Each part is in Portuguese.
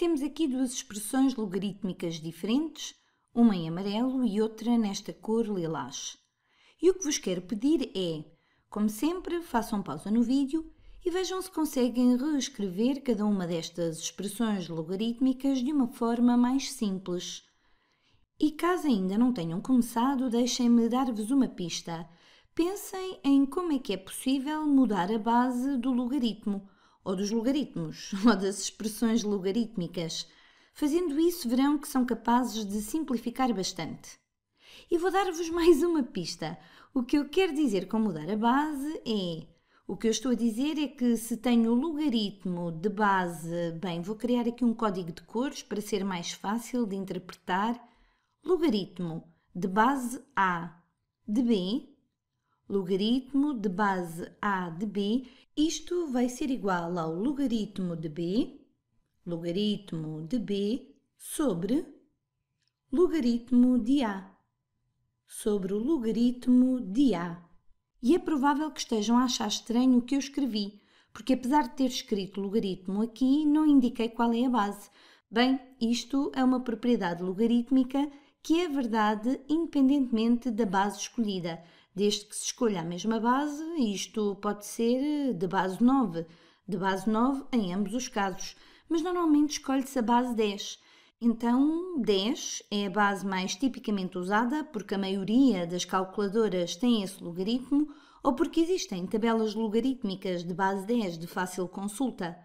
temos aqui duas expressões logarítmicas diferentes, uma em amarelo e outra nesta cor lilás. E o que vos quero pedir é, como sempre, façam pausa no vídeo e vejam se conseguem reescrever cada uma destas expressões logarítmicas de uma forma mais simples. E caso ainda não tenham começado, deixem-me dar-vos uma pista. Pensem em como é que é possível mudar a base do logaritmo, ou dos logaritmos, ou das expressões logarítmicas. Fazendo isso, verão que são capazes de simplificar bastante. E vou dar-vos mais uma pista. O que eu quero dizer com mudar a base é. O que eu estou a dizer é que se tenho o logaritmo de base. Bem, vou criar aqui um código de cores para ser mais fácil de interpretar logaritmo de base A de B, logaritmo de base A de B, isto vai ser igual ao logaritmo de B, logaritmo de B sobre logaritmo de A, sobre o logaritmo de A. E é provável que estejam a achar estranho o que eu escrevi, porque apesar de ter escrito logaritmo aqui, não indiquei qual é a base. Bem, isto é uma propriedade logarítmica que é verdade independentemente da base escolhida, desde que se escolha a mesma base, isto pode ser de base 9, de base 9 em ambos os casos, mas normalmente escolhe-se a base 10. Então, 10 é a base mais tipicamente usada porque a maioria das calculadoras tem esse logaritmo ou porque existem tabelas logarítmicas de base 10 de fácil consulta.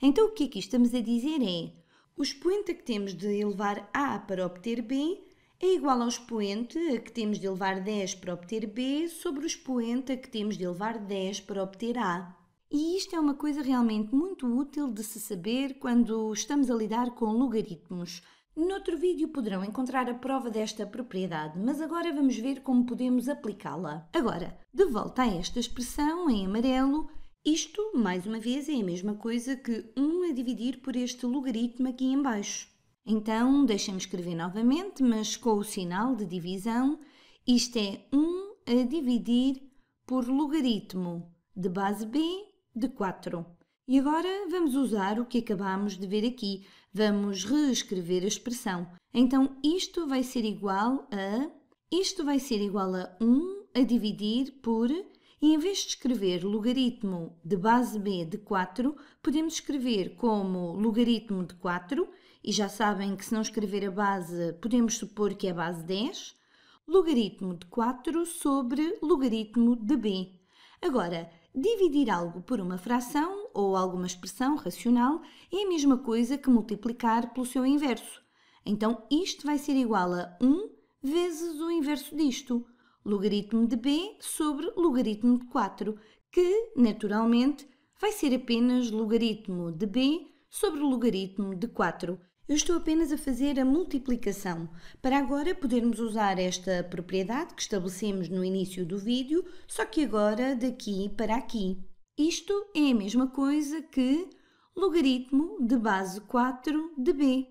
Então, o que aqui estamos a dizer é: o expoente que temos de elevar A para obter B é igual ao expoente a que temos de elevar 10 para obter B sobre o expoente a que temos de elevar 10 para obter A. E isto é uma coisa realmente muito útil de se saber quando estamos a lidar com logaritmos. Noutro vídeo poderão encontrar a prova desta propriedade, mas agora vamos ver como podemos aplicá-la. Agora, de volta a esta expressão em amarelo, isto, mais uma vez, é a mesma coisa que 1 a dividir por este logaritmo aqui em baixo. Então, deixem-me escrever novamente, mas com o sinal de divisão. Isto é 1 a dividir por logaritmo de base b de 4. E agora vamos usar o que acabamos de ver aqui. Vamos reescrever a expressão. Então, isto vai ser igual a... Isto vai ser igual a 1 a dividir por... E em vez de escrever logaritmo de base b de 4, podemos escrever como logaritmo de 4 e já sabem que se não escrever a base, podemos supor que é a base 10, logaritmo de 4 sobre logaritmo de b. Agora, dividir algo por uma fração ou alguma expressão racional é a mesma coisa que multiplicar pelo seu inverso. Então, isto vai ser igual a 1 vezes o inverso disto, logaritmo de b sobre logaritmo de 4, que, naturalmente, vai ser apenas logaritmo de b sobre logaritmo de 4. Eu estou apenas a fazer a multiplicação, para agora podermos usar esta propriedade que estabelecemos no início do vídeo, só que agora daqui para aqui. Isto é a mesma coisa que logaritmo de base 4 de b.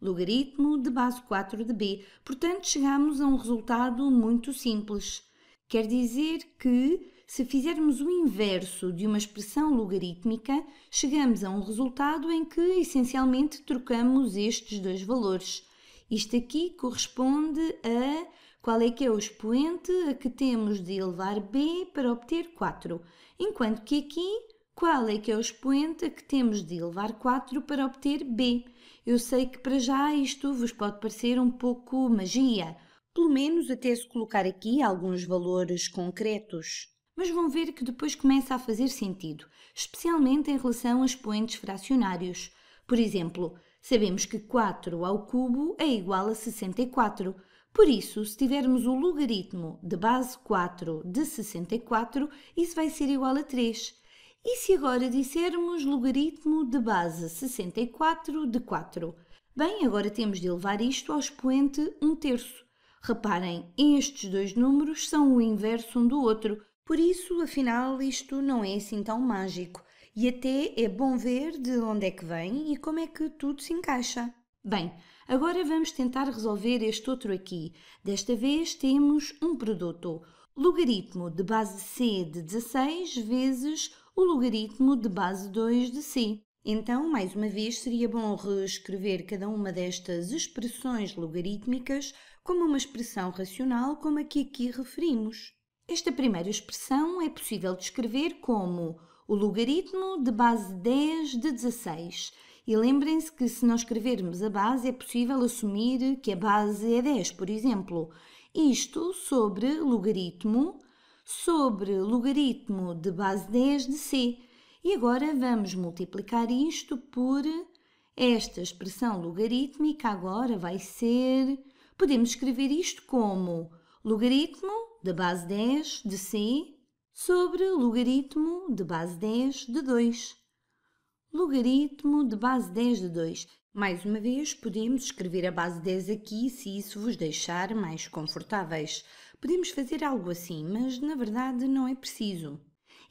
Logaritmo de base 4 de b. Portanto, chegamos a um resultado muito simples. Quer dizer que se fizermos o inverso de uma expressão logarítmica, chegamos a um resultado em que essencialmente trocamos estes dois valores. Isto aqui corresponde a qual é que é o expoente a que temos de elevar b para obter 4, enquanto que aqui qual é que é o expoente a que temos de elevar 4 para obter b. Eu sei que para já isto vos pode parecer um pouco magia, pelo menos até se colocar aqui alguns valores concretos mas vão ver que depois começa a fazer sentido, especialmente em relação a expoentes fracionários. Por exemplo, sabemos que 4 ao cubo é igual a 64. Por isso, se tivermos o logaritmo de base 4 de 64, isso vai ser igual a 3. E se agora dissermos logaritmo de base 64 de 4? Bem, agora temos de elevar isto ao expoente 1 terço. Reparem, estes dois números são o inverso um do outro, por isso, afinal, isto não é assim tão mágico e até é bom ver de onde é que vem e como é que tudo se encaixa. Bem, agora vamos tentar resolver este outro aqui. Desta vez temos um produto, logaritmo de base c de 16 vezes o logaritmo de base 2 de c. Então, mais uma vez, seria bom reescrever cada uma destas expressões logarítmicas como uma expressão racional, como a que aqui referimos. Esta primeira expressão é possível descrever como o logaritmo de base 10 de 16. E lembrem-se que se não escrevermos a base, é possível assumir que a base é 10, por exemplo. Isto sobre logaritmo, sobre logaritmo de base 10 de c. E agora vamos multiplicar isto por esta expressão logarítmica agora vai ser... Podemos escrever isto como logaritmo da base 10 de c sobre logaritmo de base 10 de 2. Logaritmo de base 10 de 2. Mais uma vez, podemos escrever a base 10 aqui se isso vos deixar mais confortáveis. Podemos fazer algo assim, mas na verdade não é preciso.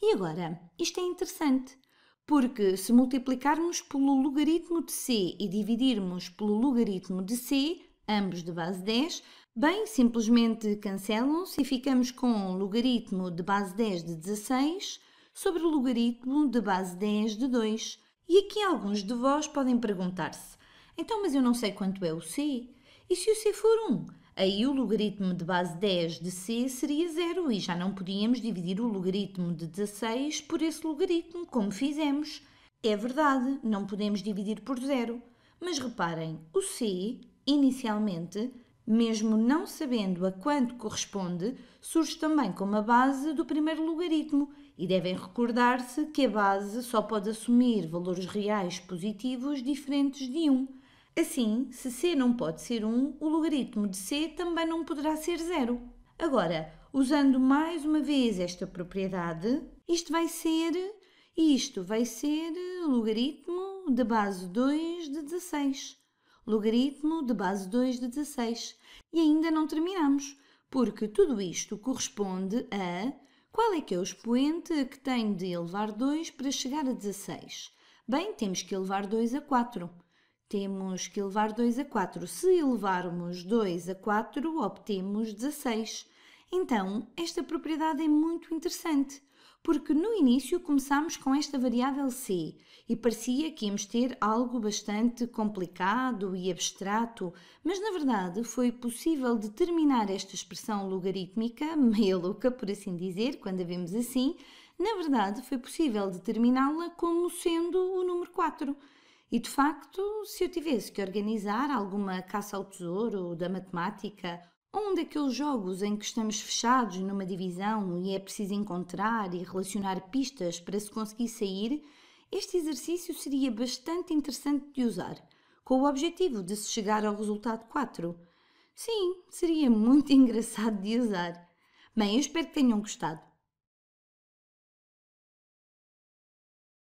E agora, isto é interessante, porque se multiplicarmos pelo logaritmo de c e dividirmos pelo logaritmo de c, ambos de base 10, bem, simplesmente cancelam-se e ficamos com o logaritmo de base 10 de 16 sobre o logaritmo de base 10 de 2. E aqui alguns de vós podem perguntar-se, então mas eu não sei quanto é o c? E se o c for 1? aí o logaritmo de base 10 de c seria zero e já não podíamos dividir o logaritmo de 16 por esse logaritmo, como fizemos. É verdade, não podemos dividir por zero. Mas reparem, o c, inicialmente, mesmo não sabendo a quanto corresponde, surge também como a base do primeiro logaritmo e devem recordar-se que a base só pode assumir valores reais positivos diferentes de 1. Assim, se c não pode ser 1, o logaritmo de c também não poderá ser zero. Agora, usando mais uma vez esta propriedade, isto vai ser, isto vai ser logaritmo de base 2 de 16. Logaritmo de base 2 de 16. E ainda não terminamos, porque tudo isto corresponde a qual é que é o expoente que tem de elevar 2 para chegar a 16? Bem, temos que elevar 2 a 4 temos que elevar 2 a 4. Se elevarmos 2 a 4, obtemos 16. Então, esta propriedade é muito interessante, porque no início começámos com esta variável c e parecia que íamos ter algo bastante complicado e abstrato, mas na verdade foi possível determinar esta expressão logarítmica, meia louca por assim dizer, quando a vemos assim, na verdade foi possível determiná-la como sendo o número 4. E de facto, se eu tivesse que organizar alguma caça ao tesouro da matemática, um daqueles jogos em que estamos fechados numa divisão e é preciso encontrar e relacionar pistas para se conseguir sair, este exercício seria bastante interessante de usar, com o objetivo de se chegar ao resultado 4. Sim, seria muito engraçado de usar. Bem, eu espero que tenham gostado.